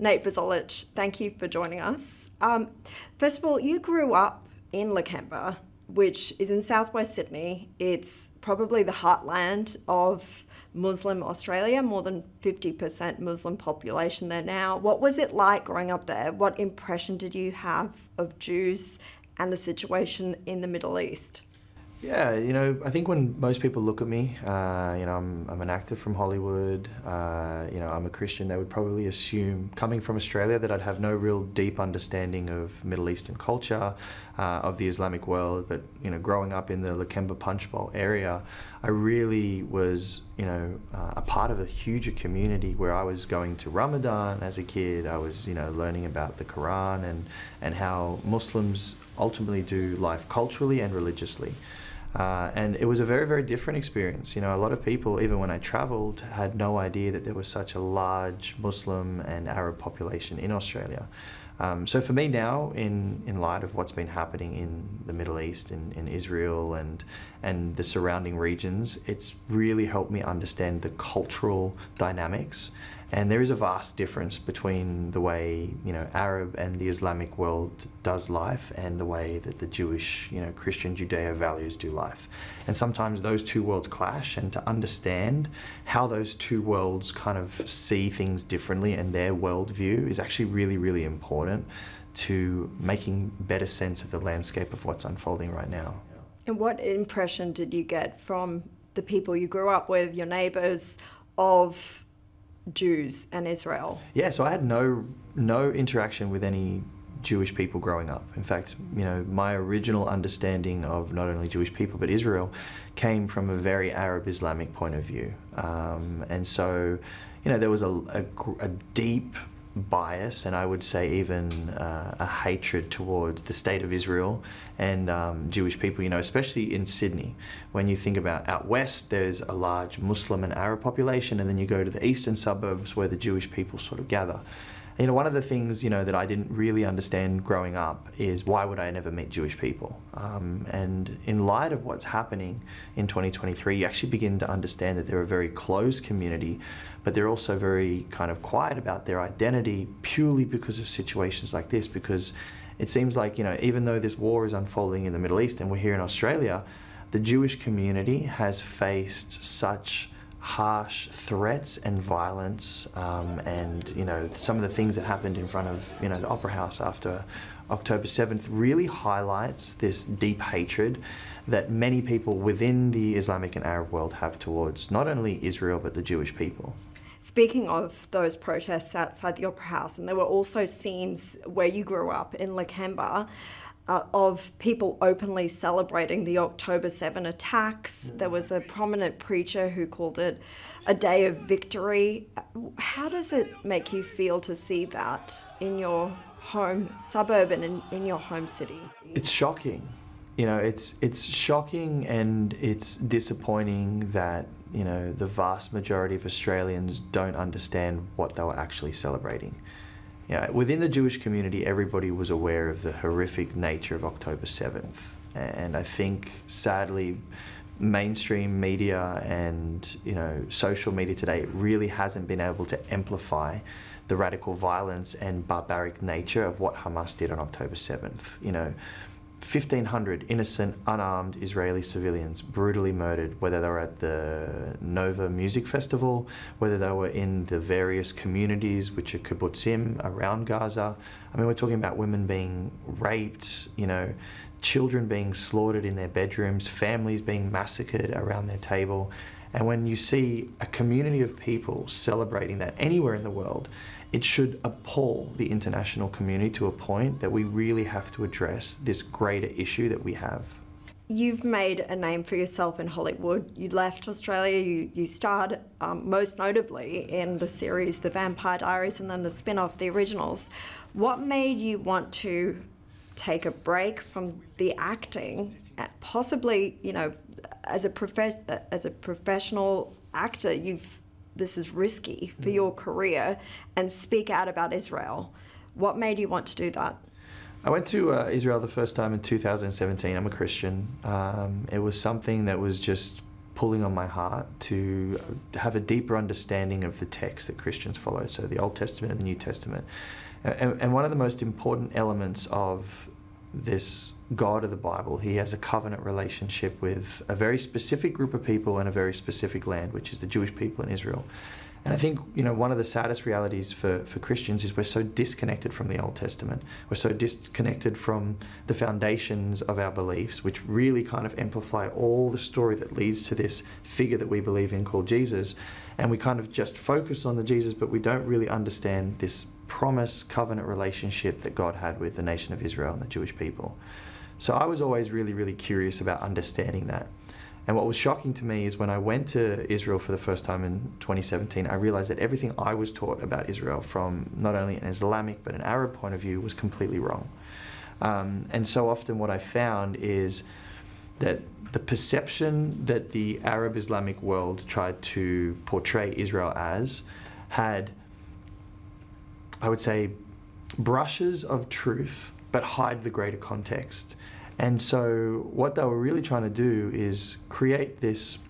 Nate Buzolic, thank you for joining us. Um, first of all, you grew up in Lakemba, which is in southwest Sydney. It's probably the heartland of Muslim Australia, more than 50% Muslim population there now. What was it like growing up there? What impression did you have of Jews and the situation in the Middle East? Yeah, you know, I think when most people look at me, uh, you know, I'm, I'm an actor from Hollywood, uh, you know, I'm a Christian, they would probably assume, coming from Australia, that I'd have no real deep understanding of Middle Eastern culture, uh, of the Islamic world. But, you know, growing up in the Lakemba Punchbowl area, I really was, you know, uh, a part of a huge community where I was going to Ramadan as a kid. I was, you know, learning about the Quran and, and how Muslims ultimately do life culturally and religiously. Uh, and it was a very, very different experience. You know, a lot of people, even when I traveled, had no idea that there was such a large Muslim and Arab population in Australia. Um, so for me now, in, in light of what's been happening in the Middle East, in, in Israel and, and the surrounding regions, it's really helped me understand the cultural dynamics and there is a vast difference between the way you know Arab and the Islamic world does life and the way that the Jewish, you know, Christian Judeo values do life. And sometimes those two worlds clash. And to understand how those two worlds kind of see things differently and their worldview is actually really, really important to making better sense of the landscape of what's unfolding right now. And what impression did you get from the people you grew up with, your neighbors, of Jews and Israel? Yeah, so I had no no interaction with any Jewish people growing up. In fact, you know, my original understanding of not only Jewish people but Israel came from a very Arab Islamic point of view, um, and so you know there was a, a, a deep bias and I would say even uh, a hatred towards the state of Israel and um, Jewish people, you know, especially in Sydney. When you think about out west, there's a large Muslim and Arab population, and then you go to the eastern suburbs where the Jewish people sort of gather you know, one of the things, you know, that I didn't really understand growing up is why would I never meet Jewish people? Um, and in light of what's happening in 2023, you actually begin to understand that they're a very closed community, but they're also very kind of quiet about their identity purely because of situations like this, because it seems like, you know, even though this war is unfolding in the Middle East and we're here in Australia, the Jewish community has faced such harsh threats and violence um, and you know some of the things that happened in front of you know the opera house after October 7th really highlights this deep hatred that many people within the Islamic and Arab world have towards not only Israel but the Jewish people. Speaking of those protests outside the Opera House, and there were also scenes where you grew up in Lakemba uh, of people openly celebrating the October 7 attacks. There was a prominent preacher who called it a day of victory. How does it make you feel to see that in your home suburb and in, in your home city? It's shocking. You know, it's it's shocking and it's disappointing that you know the vast majority of Australians don't understand what they were actually celebrating you know, within the Jewish community, everybody was aware of the horrific nature of October 7th. And I think, sadly, mainstream media and you know social media today really hasn't been able to amplify the radical violence and barbaric nature of what Hamas did on October 7th. You know, 1,500 innocent, unarmed Israeli civilians brutally murdered, whether they were at the Nova Music Festival, whether they were in the various communities, which are kibbutzim around Gaza. I mean, we're talking about women being raped, you know, children being slaughtered in their bedrooms, families being massacred around their table. And when you see a community of people celebrating that anywhere in the world, it should appall the international community to a point that we really have to address this greater issue that we have. You've made a name for yourself in Hollywood. You left Australia, you, you starred um, most notably in the series The Vampire Diaries and then the spin off, The Originals. What made you want to take a break from the acting, possibly, you know, as a, prof- as a professional actor, you've this is risky for mm. your career and speak out about Israel. What made you want to do that? I went to uh, Israel the first time in 2017. I'm a Christian. Um, it was something that was just pulling on my heart to have a deeper understanding of the text that Christians follow, so the Old Testament and the New Testament. And, and one of the most important elements of this God of the Bible, he has a covenant relationship with a very specific group of people in a very specific land, which is the Jewish people in Israel. And I think, you know, one of the saddest realities for, for Christians is we're so disconnected from the Old Testament. We're so disconnected from the foundations of our beliefs, which really kind of amplify all the story that leads to this figure that we believe in called Jesus. And we kind of just focus on the Jesus, but we don't really understand this promise covenant relationship that God had with the nation of Israel and the Jewish people. So I was always really, really curious about understanding that. And what was shocking to me is when I went to Israel for the first time in 2017, I realized that everything I was taught about Israel from not only an Islamic but an Arab point of view was completely wrong. Um, and so often what I found is that the perception that the Arab Islamic world tried to portray Israel as had, I would say, brushes of truth but hide the greater context. And so, what they were really trying to do is create this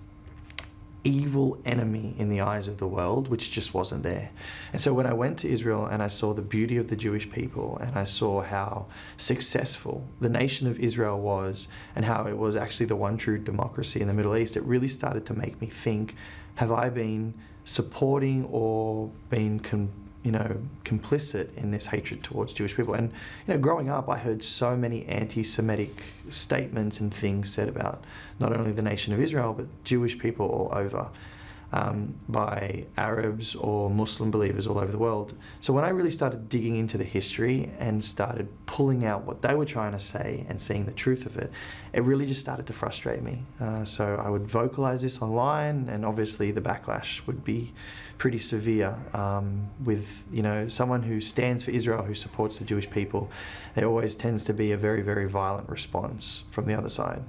evil enemy in the eyes of the world, which just wasn't there. And so, when I went to Israel and I saw the beauty of the Jewish people and I saw how successful the nation of Israel was and how it was actually the one true democracy in the Middle East, it really started to make me think have I been supporting or been you know, complicit in this hatred towards Jewish people. And, you know, growing up, I heard so many anti Semitic statements and things said about not only the nation of Israel, but Jewish people all over um, by Arabs or Muslim believers all over the world. So when I really started digging into the history and started pulling out what they were trying to say and seeing the truth of it, it really just started to frustrate me. Uh, so I would vocalize this online, and obviously the backlash would be pretty severe. Um, with you know someone who stands for Israel, who supports the Jewish people, there always tends to be a very very violent response from the other side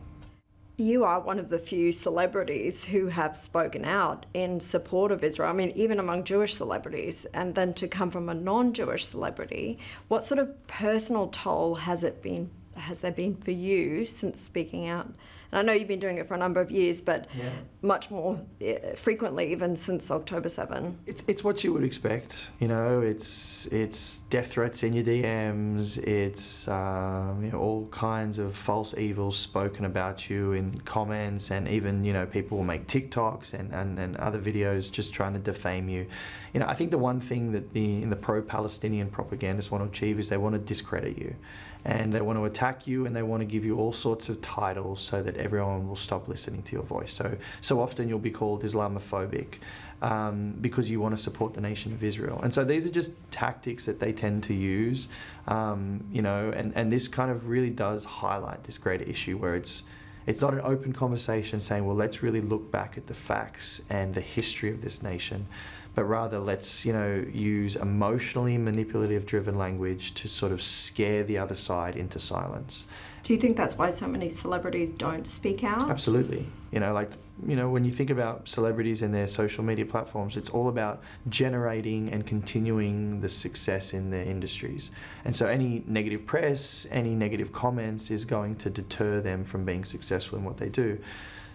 you are one of the few celebrities who have spoken out in support of Israel. I mean, even among Jewish celebrities, and then to come from a non Jewish celebrity, what sort of personal toll has it been? Has there been for you since speaking out? And I know you've been doing it for a number of years, but yeah. much more eh, frequently, even since October 7. It's, it's what you would expect. You know, it's it's death threats in your DMs. It's um, you know, all kinds of false evils spoken about you in comments, and even you know people will make TikToks and, and, and other videos just trying to defame you. You know, I think the one thing that the in the pro-Palestinian propagandists want to achieve is they want to discredit you and they want to attack you and they want to give you all sorts of titles so that everyone will stop listening to your voice. So, so often you'll be called Islamophobic um, because you want to support the nation of Israel. And so these are just tactics that they tend to use, um, you know, and, and this kind of really does highlight this greater issue where it's it's not an open conversation saying, well, let's really look back at the facts and the history of this nation but rather let's you know use emotionally manipulative driven language to sort of scare the other side into silence. Do you think that's why so many celebrities don't speak out? Absolutely. You know like you know when you think about celebrities and their social media platforms it's all about generating and continuing the success in their industries. And so any negative press any negative comments is going to deter them from being successful in what they do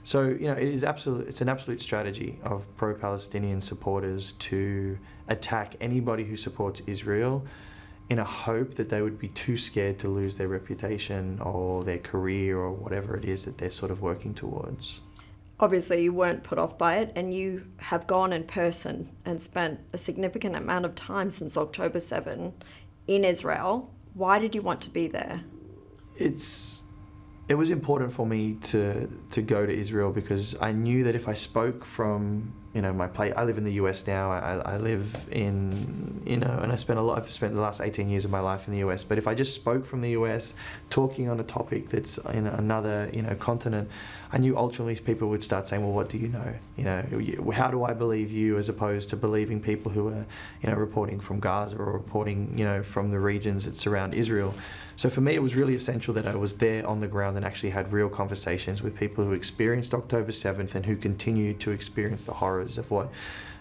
so you know, it is absolute. It's an absolute strategy of pro-Palestinian supporters to attack anybody who supports Israel, in a hope that they would be too scared to lose their reputation or their career or whatever it is that they're sort of working towards. Obviously, you weren't put off by it, and you have gone in person and spent a significant amount of time since October 7 in Israel. Why did you want to be there? It's it was important for me to to go to Israel because I knew that if I spoke from you know my place, I live in the US now. I, I live in you know, and I spent a lot. I've spent the last eighteen years of my life in the US. But if I just spoke from the US, talking on a topic that's in another you know continent, I knew ultimately people would start saying, "Well, what do you know? You know, how do I believe you?" As opposed to believing people who are you know reporting from Gaza or reporting you know from the regions that surround Israel. So for me, it was really essential that I was there on the ground and actually had real conversations with people who experienced October 7th and who continue to experience the horrors of what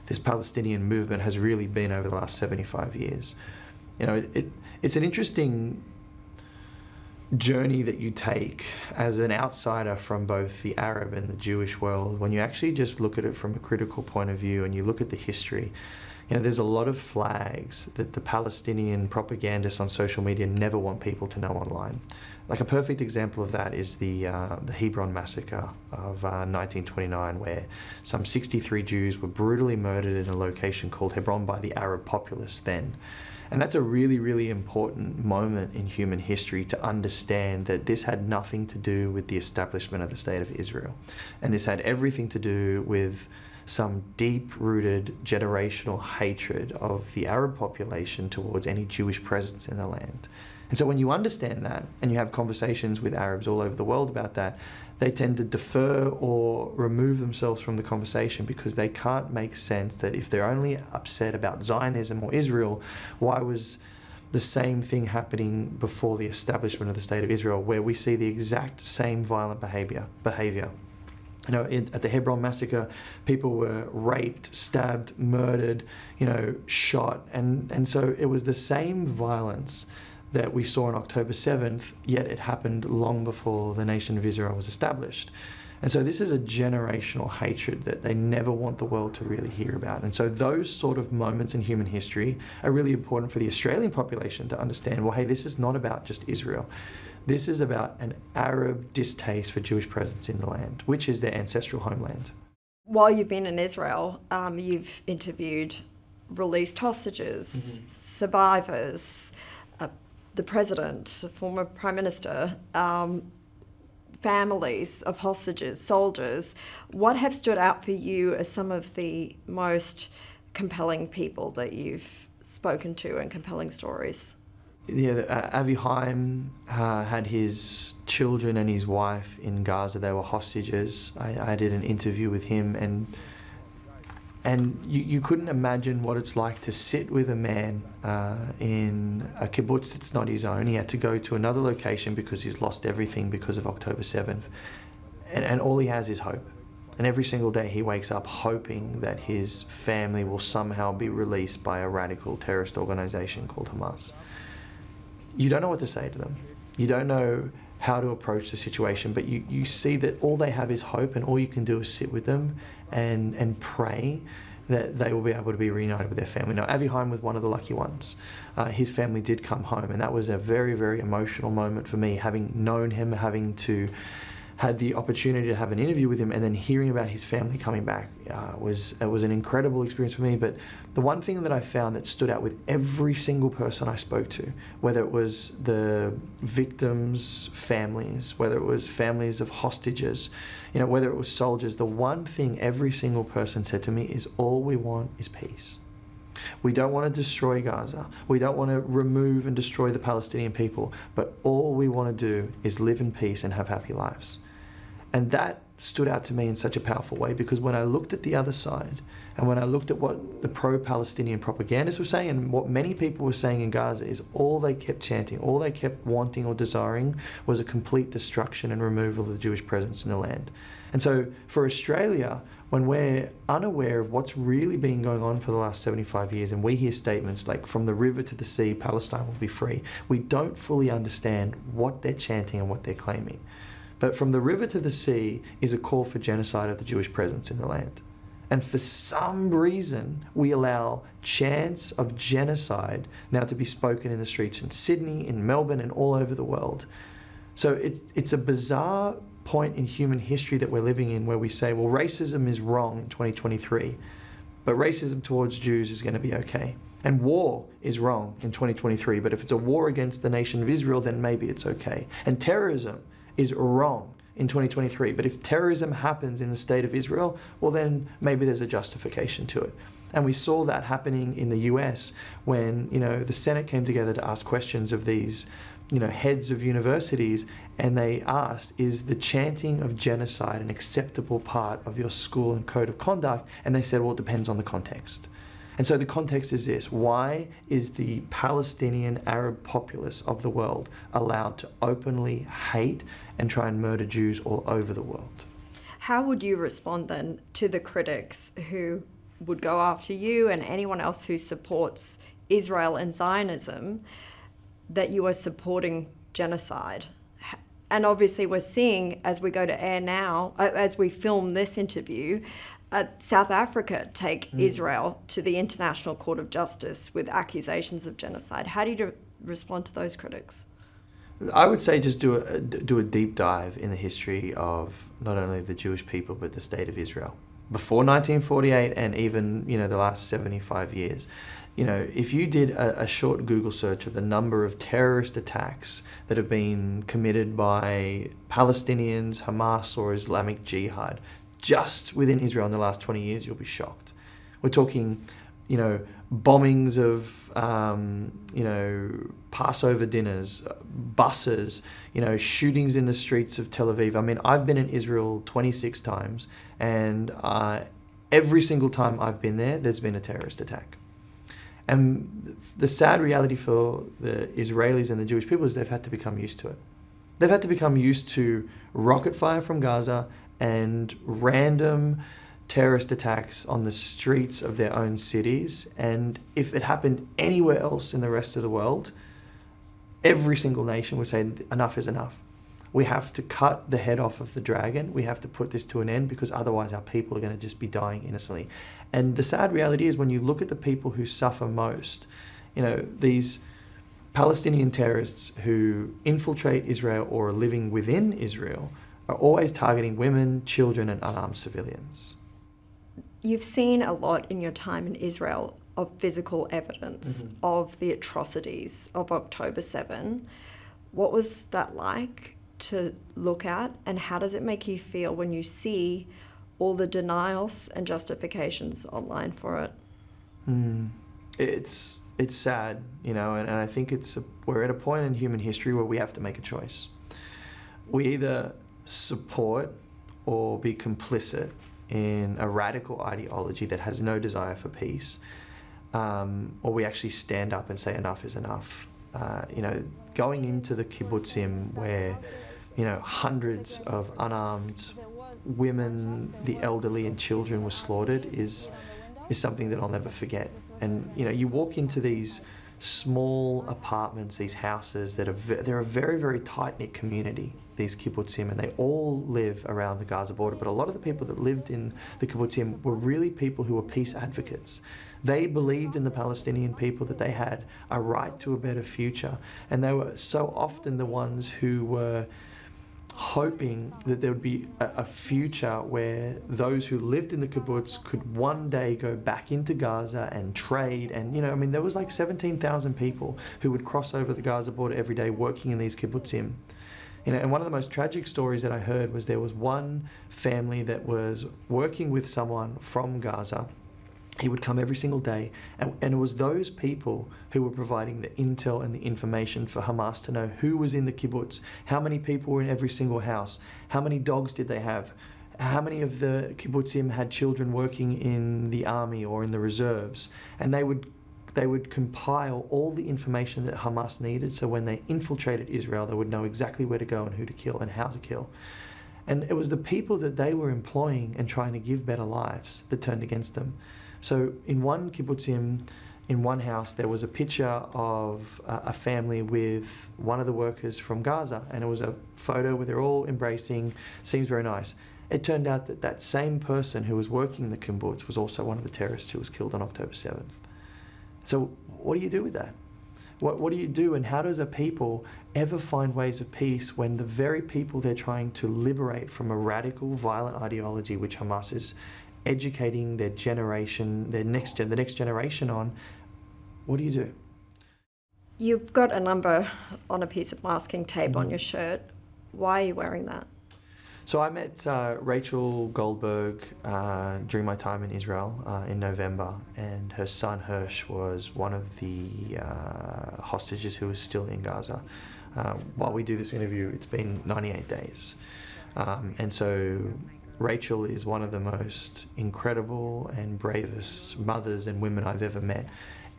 this Palestinian movement has really been over the last 75 years. You know, it, it it's an interesting journey that you take as an outsider from both the Arab and the Jewish world, when you actually just look at it from a critical point of view and you look at the history, you know, there's a lot of flags that the Palestinian propagandists on social media never want people to know online. Like a perfect example of that is the uh, the Hebron massacre of uh, 1929, where some 63 Jews were brutally murdered in a location called Hebron by the Arab populace then. And that's a really, really important moment in human history to understand that this had nothing to do with the establishment of the state of Israel. And this had everything to do with some deep rooted generational hatred of the Arab population towards any Jewish presence in the land. And so when you understand that and you have conversations with Arabs all over the world about that, they tend to defer or remove themselves from the conversation because they can't make sense that if they're only upset about Zionism or Israel, why was the same thing happening before the establishment of the state of Israel, where we see the exact same violent behavior behavior you know, in, at the Hebron massacre, people were raped, stabbed, murdered, you know, shot, and and so it was the same violence that we saw on October 7th, yet it happened long before the nation of Israel was established. And so this is a generational hatred that they never want the world to really hear about. And so those sort of moments in human history are really important for the Australian population to understand, well, hey, this is not about just Israel. This is about an Arab distaste for Jewish presence in the land, which is their ancestral homeland. While you've been in Israel, um, you've interviewed released hostages, mm-hmm. survivors, uh, the president, the former prime minister, um, families of hostages, soldiers. What have stood out for you as some of the most compelling people that you've spoken to and compelling stories? Yeah, uh, Avi Haim uh, had his children and his wife in Gaza. They were hostages. I, I did an interview with him, and and you, you couldn't imagine what it's like to sit with a man uh, in a kibbutz that's not his own. He had to go to another location because he's lost everything because of October 7th. And, and all he has is hope. And every single day he wakes up hoping that his family will somehow be released by a radical terrorist organization called Hamas you don't know what to say to them. You don't know how to approach the situation, but you, you see that all they have is hope, and all you can do is sit with them and, and pray that they will be able to be reunited with their family. Now, Avi Haim was one of the lucky ones. Uh, his family did come home, and that was a very, very emotional moment for me, having known him, having to had the opportunity to have an interview with him and then hearing about his family coming back uh, was it was an incredible experience for me. But the one thing that I found that stood out with every single person I spoke to, whether it was the victims' families, whether it was families of hostages, you know, whether it was soldiers, the one thing every single person said to me is all we want is peace. We don't want to destroy Gaza. We don't want to remove and destroy the Palestinian people. But all we want to do is live in peace and have happy lives. And that stood out to me in such a powerful way because when I looked at the other side and when I looked at what the pro Palestinian propagandists were saying and what many people were saying in Gaza is all they kept chanting, all they kept wanting or desiring was a complete destruction and removal of the Jewish presence in the land. And so for Australia, when we're unaware of what's really been going on for the last 75 years and we hear statements like from the river to the sea, Palestine will be free, we don't fully understand what they're chanting and what they're claiming. But from the river to the sea is a call for genocide of the Jewish presence in the land. And for some reason, we allow chants of genocide now to be spoken in the streets in Sydney, in Melbourne, and all over the world. So it, it's a bizarre point in human history that we're living in where we say, well, racism is wrong in 2023, but racism towards Jews is going to be okay. And war is wrong in 2023, but if it's a war against the nation of Israel, then maybe it's okay. And terrorism is wrong in 2023. But if terrorism happens in the state of Israel, well, then maybe there's a justification to it. And we saw that happening in the US when, you know, the Senate came together to ask questions of these, you know, heads of universities, and they asked, is the chanting of genocide an acceptable part of your school and code of conduct? And they said, well, it depends on the context. And so the context is this why is the Palestinian Arab populace of the world allowed to openly hate and try and murder Jews all over the world? How would you respond then to the critics who would go after you and anyone else who supports Israel and Zionism that you are supporting genocide. And obviously, we're seeing as we go to air now, as we film this interview, uh, South Africa take mm. Israel to the International Court of Justice with accusations of genocide. How do you respond to those critics? I would say just do a do a deep dive in the history of not only the Jewish people but the state of Israel before 1948 and even you know the last 75 years. You know, if you did a, a short Google search of the number of terrorist attacks that have been committed by Palestinians, Hamas, or Islamic Jihad just within Israel in the last 20 years, you'll be shocked. We're talking, you know, bombings of, um, you know, Passover dinners, buses, you know, shootings in the streets of Tel Aviv. I mean, I've been in Israel 26 times, and uh, every single time I've been there, there's been a terrorist attack. And the sad reality for the Israelis and the Jewish people is they've had to become used to it. They've had to become used to rocket fire from Gaza and random terrorist attacks on the streets of their own cities. And if it happened anywhere else in the rest of the world, every single nation would say, enough is enough. We have to cut the head off of the dragon. We have to put this to an end because otherwise our people are going to just be dying innocently. And the sad reality is when you look at the people who suffer most, you know, these Palestinian terrorists who infiltrate Israel or are living within Israel are always targeting women, children, and unarmed civilians. You've seen a lot in your time in Israel of physical evidence mm-hmm. of the atrocities of October 7. What was that like to look at, and how does it make you feel when you see all the denials and justifications online for it? Mm. It's it's sad, you know, and, and I think it's a, we're at a point in human history where we have to make a choice. We either support or be complicit in a radical ideology that has no desire for peace, um, or we actually stand up and say enough is enough. Uh, you know, going into the kibbutzim where, you know, hundreds of unarmed women, the elderly, and children were slaughtered is is something that I'll never forget. And you know, you walk into these small apartments, these houses that are they're a very very tight knit community. These kibbutzim, and they all live around the Gaza border. But a lot of the people that lived in the kibbutzim were really people who were peace advocates. They believed in the Palestinian people that they had a right to a better future, and they were so often the ones who were hoping that there would be a, future where those who lived in the kibbutz could one day go back into Gaza and trade. And, you know, I mean, there was like 17,000 people who would cross over the Gaza border every day working in these kibbutzim. You know, and one of the most tragic stories that I heard was there was one family that was working with someone from Gaza he would come every single day, and, and, it was those people who were providing the intel and the information for Hamas to know who was in the kibbutz, how many people were in every single house, how many dogs did they have, how many of the kibbutzim had children working in the army or in the reserves, and they would they would compile all the information that Hamas needed, so when they infiltrated Israel, they would know exactly where to go and who to kill and how to kill. And it was the people that they were employing and trying to give better lives that turned against them. So in one kibbutzim, in one house, there was a picture of a family with one of the workers from Gaza, and it was a photo where they're all embracing. Seems very nice. It turned out that that same person who was working in the kibbutz was also one of the terrorists who was killed on October 7th. So what do you do with that? What, what do you do, and how does a people ever find ways of peace when the very people they're trying to liberate from a radical, violent ideology, which Hamas is, educating their generation, their next gen, the next generation on, what do you do? You've got a number on a piece of masking tape mm-hmm. on your shirt. Why are you wearing that? So I met uh, Rachel Goldberg uh, during my time in Israel uh, in November, and her son Hersh was one of the uh, hostages who was still in Gaza. Uh, while we do this interview, it's been 98 days. Um, and so Rachel is one of the most incredible and bravest mothers and women I've ever met.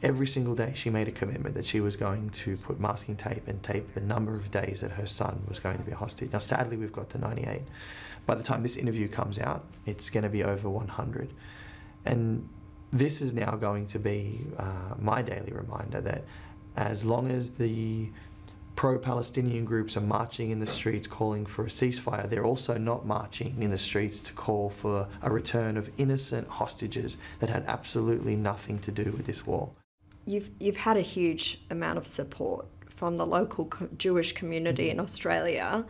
Every single day, she made a commitment that she was going to put masking tape and tape the number of days that her son was going to be a hostage. Now, sadly, we've got to 98. By the time this interview comes out, it's going to be over 100. And this is now going to be uh, my daily reminder that as long as the pro Palestinian groups are marching in the streets calling for a ceasefire, they're also not marching in the streets to call for a return of innocent hostages that had absolutely nothing to do with this war. You've, you've had a huge amount of support from the local co- Jewish community in Australia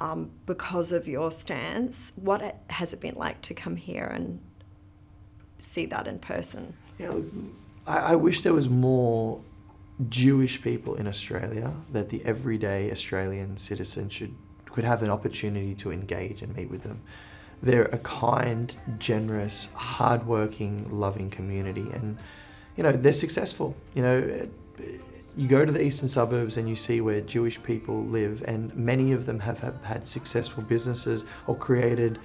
um, because of your stance. What has it been like to come here and see that in person? Yeah, I, I wish there was more Jewish people in Australia that the everyday Australian citizen should could have an opportunity to engage and meet with them. They're a kind, generous, hardworking, loving community, and you know they're successful. You know, you go to the eastern suburbs and you see where Jewish people live, and many of them have, have had successful businesses or created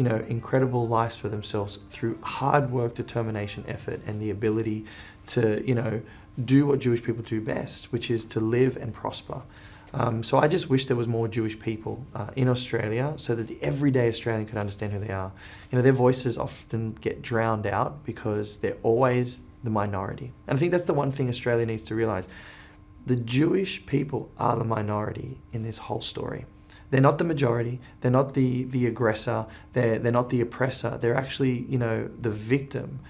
you know, incredible lives for themselves through hard work, determination, effort, and the ability to, you know, do what Jewish people do best, which is to live and prosper. Um, so I just wish there was more Jewish people uh, in Australia so that the everyday Australian could understand who they are. You know, their voices often get drowned out because they're always the minority. And I think that's the one thing Australia needs to realize. The Jewish people are the minority in this whole story. They're not the majority. They're not the, the aggressor. They're, they're not the oppressor. They're actually, you know, the victim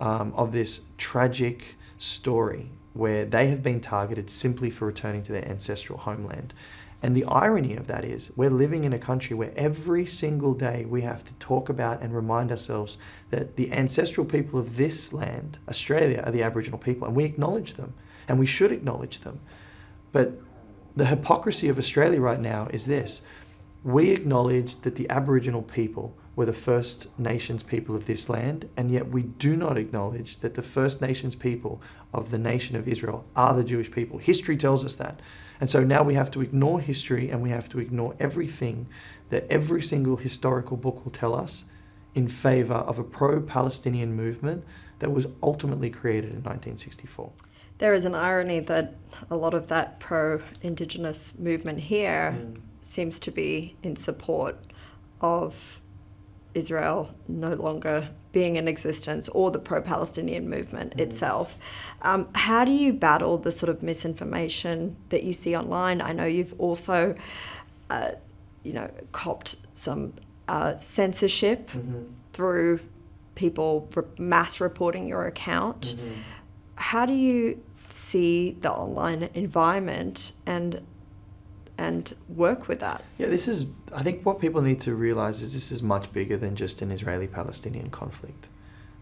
um, of this tragic story where they have been targeted simply for returning to their ancestral homeland. And the irony of that is, we're living in a country where every single day we have to talk about and remind ourselves that the ancestral people of this land, Australia, are the Aboriginal people, and we acknowledge them, and we should acknowledge them. But the hypocrisy of Australia right now is this we acknowledge that the Aboriginal people were the First Nations people of this land, and yet we do not acknowledge that the First Nations people of the nation of Israel are the Jewish people. History tells us that. And so now we have to ignore history and we have to ignore everything that every single historical book will tell us in favor of a pro Palestinian movement that was ultimately created in 1964. There is an irony that a lot of that pro Indigenous movement here mm. seems to be in support of Israel no longer being in existence or the pro Palestinian movement mm. itself. Um, how do you battle the sort of misinformation that you see online? I know you've also, uh, you know, copped some uh, censorship mm-hmm. through people mass reporting your account. Mm-hmm. How do you see the online environment and and work with that. Yeah, this is, I think what people need to realize is this is much bigger than just an Israeli Palestinian conflict.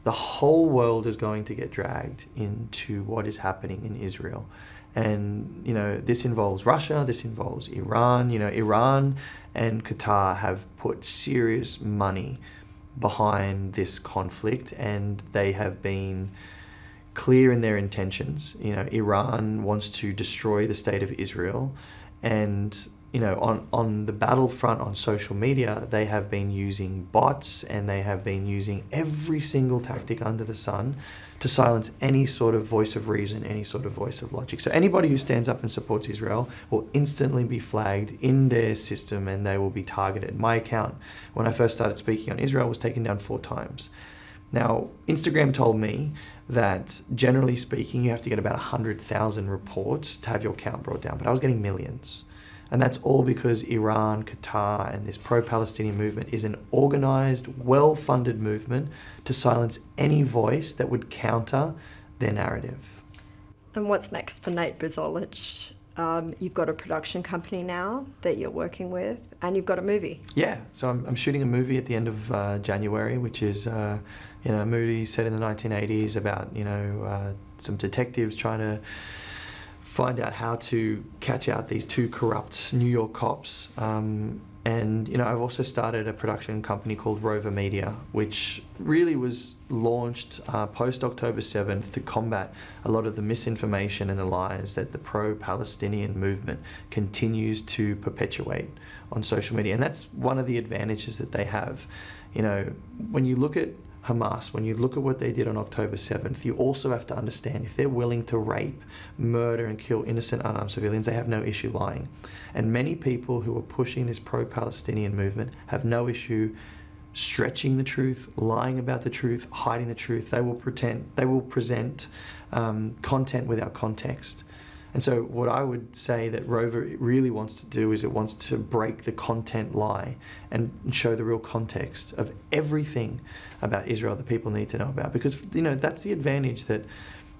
The whole world is going to get dragged into what is happening in Israel. And, you know, this involves Russia, this involves Iran. You know, Iran and Qatar have put serious money behind this conflict and they have been clear in their intentions. You know, Iran wants to destroy the state of Israel and you know on on the battlefront on social media they have been using bots and they have been using every single tactic under the sun to silence any sort of voice of reason any sort of voice of logic. So anybody who stands up and supports israel will instantly be flagged in their system and they will be targeted. My account when i first started speaking on israel was taken down four times. Now, Instagram told me that generally speaking, you have to get about 100,000 reports to have your account brought down, but I was getting millions. And that's all because Iran, Qatar, and this pro Palestinian movement is an organized, well funded movement to silence any voice that would counter their narrative. And what's next for Nate Buzolic? Um, you've got a production company now that you're working with, and you've got a movie. Yeah, so I'm, I'm shooting a movie at the end of uh, January, which is uh, you know movie set in the 1980s about you know uh, some detectives trying to find out how to catch out these two corrupt New York cops. Um, and you know, I've also started a production company called Rover Media, which really was launched uh, post October 7th to combat a lot of the misinformation and the lies that the pro-Palestinian movement continues to perpetuate on social media. And that's one of the advantages that they have. You know, when you look at Hamas, when you look at what they did on October 7th, you also have to understand if they're willing to rape, murder, and kill innocent unarmed civilians, they have no issue lying. And many people who are pushing this pro Palestinian movement have no issue stretching the truth, lying about the truth, hiding the truth. They will pretend, they will present um, content without context. And so, what I would say that Rover really wants to do is it wants to break the content lie and show the real context of everything about Israel that people need to know about. Because, you know, that's the advantage that,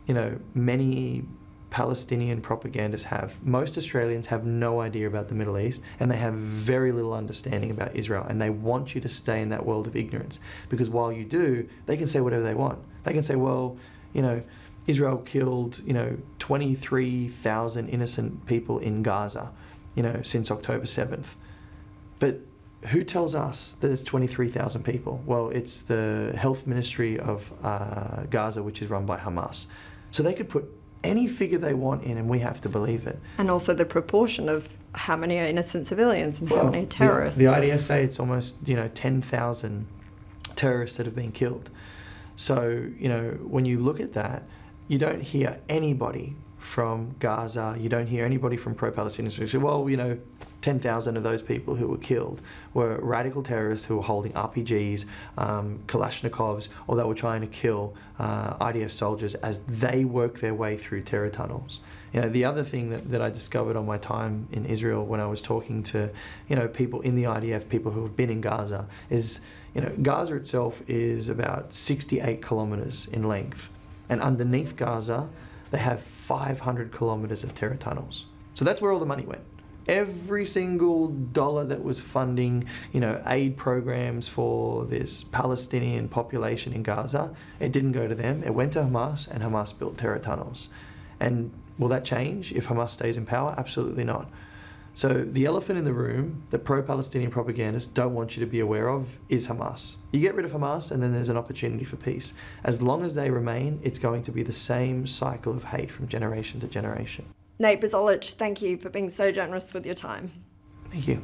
you know, many Palestinian propagandists have. Most Australians have no idea about the Middle East and they have very little understanding about Israel and they want you to stay in that world of ignorance because while you do, they can say whatever they want. They can say, well, you know, Israel killed, you know, 23,000 innocent people in Gaza, you know, since October 7th. But who tells us that there's 23,000 people? Well, it's the health ministry of uh, Gaza, which is run by Hamas. So they could put any figure they want in, and we have to believe it. And also the proportion of how many are innocent civilians and well, how many are terrorists. The, the IDF say it's almost you know 10,000 terrorists that have been killed. So you know when you look at that, you don't hear anybody from Gaza. You don't hear anybody from pro-Palestinians who say, "Well, you know, 10,000 of those people who were killed were radical terrorists who were holding RPGs, um, Kalashnikovs, or they were trying to kill uh, IDF soldiers as they work their way through terror tunnels. You know, the other thing that, that I discovered on my time in Israel when I was talking to, you know, people in the IDF, people who have been in Gaza, is, you know, Gaza itself is about 68 kilometers in length. And underneath Gaza, they have 500 kilometers of terror tunnels. So that's where all the money went every single dollar that was funding, you know, aid programs for this Palestinian population in Gaza, it didn't go to them. It went to Hamas, and Hamas built terror tunnels. And will that change if Hamas stays in power? Absolutely not. So the elephant in the room that pro-Palestinian propagandists don't want you to be aware of is Hamas. You get rid of Hamas and then there's an opportunity for peace. As long as they remain, it's going to be the same cycle of hate from generation to generation. Nate Buzolic, thank you for being so generous with your time. Thank you.